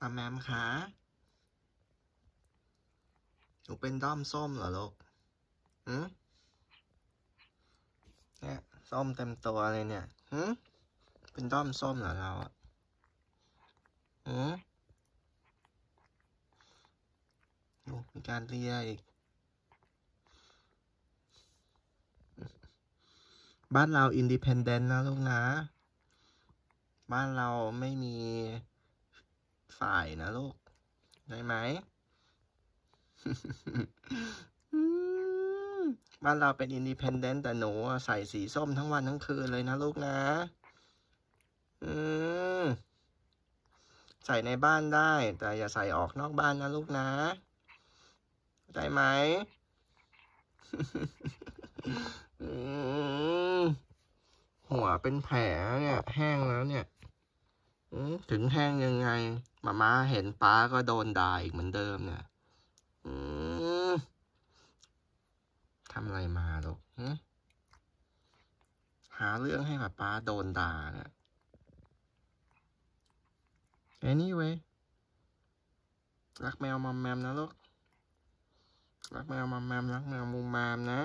มาแมมคะหนูเป็นด้อมส้มเหรอลูกหืมเนี่ยส้มเต็มตัวเลยเนี่ยหืมเป็นด้อมส้มเหรอเราอะหืมโอ้มีการเลียอีก บ้านเราอินดิเพนเดนต์นะลูกนะ บ้านเราไม่มี ฝ่ายนะลูก ได้ไหมบ้านเราเป็น independent แต่หนูใส่สีส้มทั้งวันทั้งคืนเลยนะลูกนะ อืม ใส่ในบ้านได้ แต่อย่าใส่ออกนอกบ้านนะลูกนะ ได้ไหมหัวเป็นแผลเนี่ย แห้งแล้วเนี่ย ถึงแห้งยังไงมาม่าเห็นป้าก็โดนด่าอีกเหมือนเดิมเนี่ยทำอะไรมาลูกหาเรื่องให้ป้าป้าโดนด่าเนี่ย anyway รักแมวมอมแมมนะลูก รักแมวมอมแมมรักแมวมูมามนะ